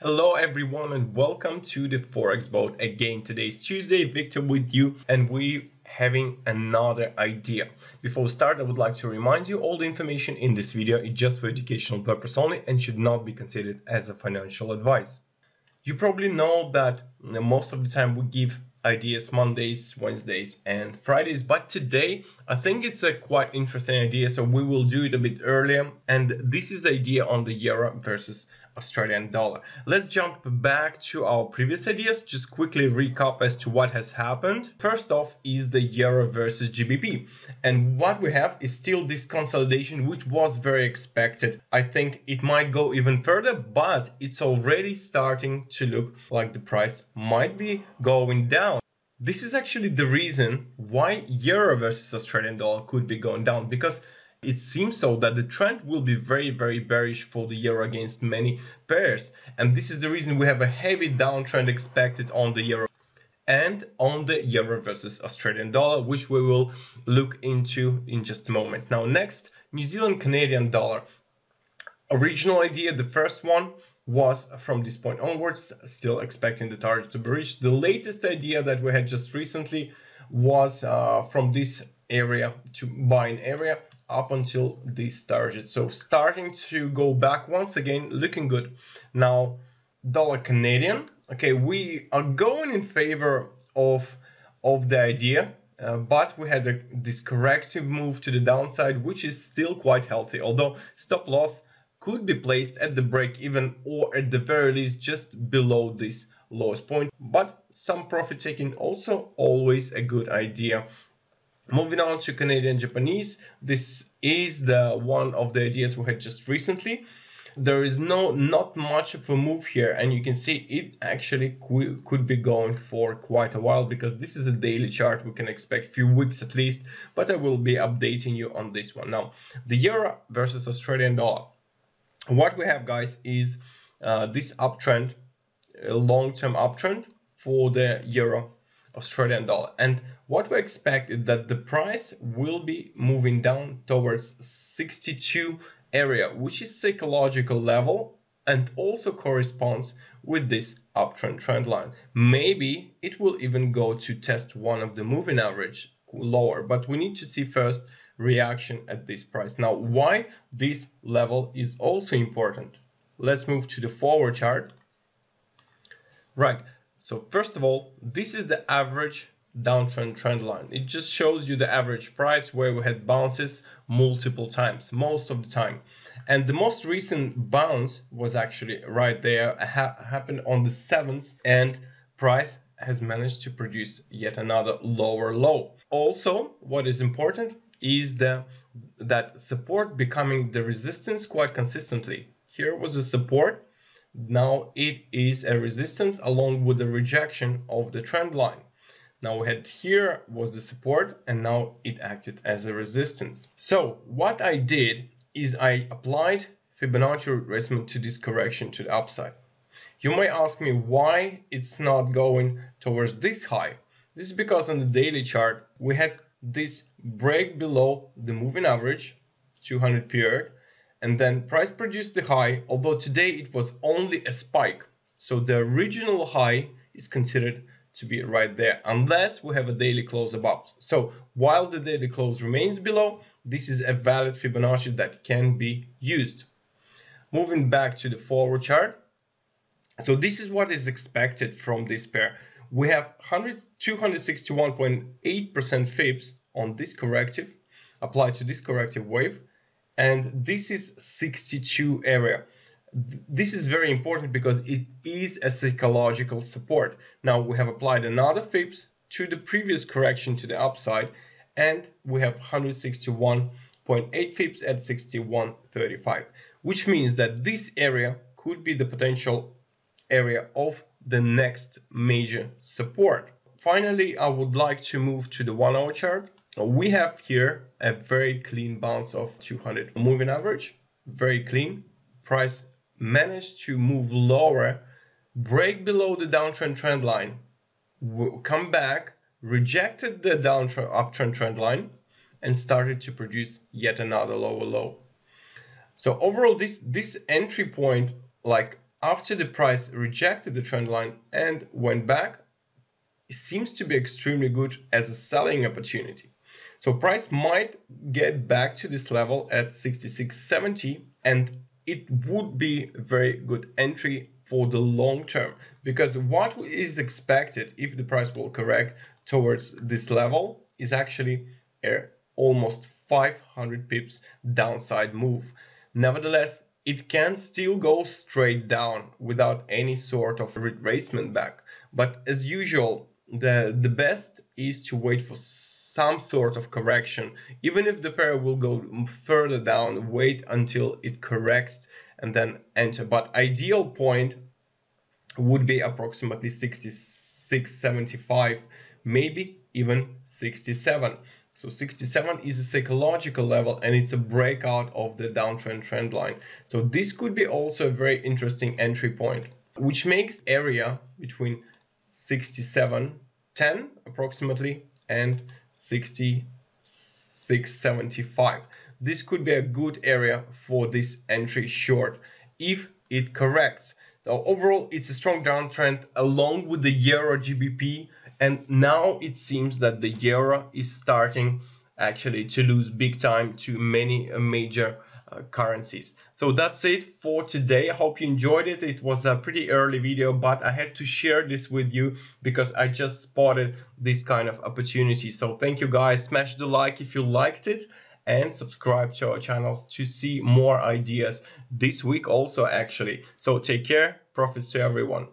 Hello everyone and welcome to the Forex Boat again. Today is Tuesday, Victor with you and we having another idea. Before we start, I would like to remind you all the information in this video is just for educational purpose only and should not be considered as a financial advice. You probably know that most of the time we give ideas Mondays, Wednesdays, and Fridays. But today, I think it's a quite interesting idea, so we will do it a bit earlier. And this is the idea on the euro versus Australian dollar. Let's jump back to our previous ideas, just quickly recap as to what has happened. First off is the euro versus GBP. And what we have is still this consolidation, which was very expected. I think it might go even further, but it's already starting to look like the price might be going down. This is actually the reason why euro versus Australian dollar could be going down because it seems so that the trend will be very, very bearish for the euro against many pairs. And this is the reason we have a heavy downtrend expected on the euro and on the euro versus Australian dollar, which we will look into in just a moment. Now, next, New Zealand Canadian dollar. Original idea, the first one was from this point onwards, still expecting the target to be reached. The latest idea that we had just recently was uh, from this area to buying area up until this target. So starting to go back once again, looking good. Now, dollar Canadian. Okay, we are going in favor of of the idea, uh, but we had a, this corrective move to the downside, which is still quite healthy. Although stop loss could be placed at the break even or at the very least just below this lowest point. But some profit taking also always a good idea Moving on to Canadian Japanese, this is the one of the ideas we had just recently. There is no not much of a move here and you can see it actually could be going for quite a while because this is a daily chart we can expect a few weeks at least but I will be updating you on this one. Now the euro versus Australian dollar. What we have guys is uh, this uptrend, long-term uptrend for the euro Australian dollar and what we expect is that the price will be moving down towards 62 area, which is psychological level and also corresponds with this uptrend trend line. Maybe it will even go to test one of the moving average lower, but we need to see first reaction at this price. Now, why this level is also important. Let's move to the four-hour chart. Right, so first of all, this is the average downtrend trend line. It just shows you the average price where we had bounces multiple times, most of the time. And the most recent bounce was actually right there, ha happened on the 7th and price has managed to produce yet another lower low. Also, what is important is the that support becoming the resistance quite consistently. Here was a support, now it is a resistance along with the rejection of the trend line. Now we had here was the support and now it acted as a resistance. So what I did is I applied Fibonacci retracement to this correction to the upside. You may ask me why it's not going towards this high. This is because on the daily chart we had this break below the moving average 200 period and then price produced the high although today it was only a spike so the original high is considered to be right there unless we have a daily close above. So while the daily close remains below, this is a valid Fibonacci that can be used. Moving back to the four-hour chart. So this is what is expected from this pair. We have 261.8% fibs on this corrective applied to this corrective wave and this is 62 area this is very important because it is a psychological support. Now we have applied another fibs to the previous correction to the upside and we have 161.8 fibs at 61.35 which means that this area could be the potential area of the next major support. Finally, I would like to move to the one hour chart. We have here a very clean bounce of 200 moving average, very clean price managed to move lower, break below the downtrend trend line, come back, rejected the downtrend uptrend trend line, and started to produce yet another lower low. So overall, this this entry point, like after the price rejected the trend line and went back, it seems to be extremely good as a selling opportunity. So price might get back to this level at 66.70 and it would be a very good entry for the long term because what is expected if the price will correct towards this level is actually a almost 500 pips downside move. Nevertheless, it can still go straight down without any sort of retracement back. But as usual, the, the best is to wait for some sort of correction. Even if the pair will go further down, wait until it corrects and then enter. But ideal point would be approximately 66.75, maybe even 67. So 67 is a psychological level and it's a breakout of the downtrend trend line. So this could be also a very interesting entry point, which makes area between 67, 10 approximately and 66.75. This could be a good area for this entry short if it corrects. So overall, it's a strong downtrend along with the Euro GBP and now it seems that the euro is starting actually to lose big time to many uh, major uh, currencies. So that's it for today. I hope you enjoyed it. It was a pretty early video, but I had to share this with you because I just spotted this kind of opportunity. So thank you guys. Smash the like if you liked it and subscribe to our channel to see more ideas this week also actually. So take care. Profits to everyone.